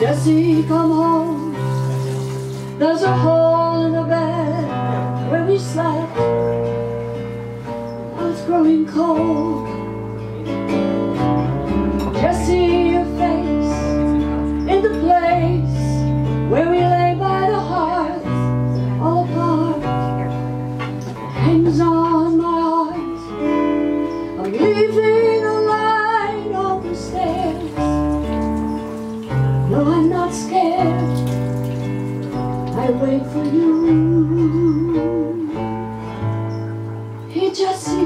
Jesse, come home. There's a hole in the bed where we slept. It's growing cold. Jesse, your face in the place where we Leaving a line on the stairs. No, I'm not scared. I wait for you. Hey, Jesse,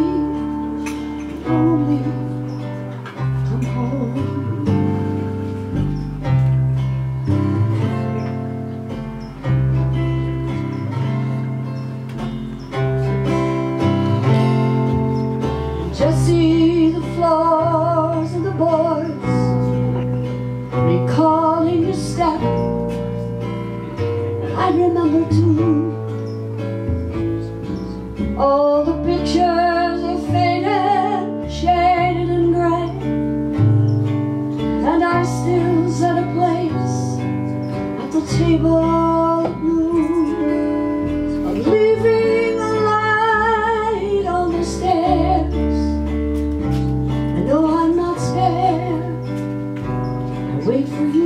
only I remember too. All the pictures are faded, shaded and gray. And I still set a place at the table blue I'm leaving a light on the stairs. I know I'm not scared. I wait for you.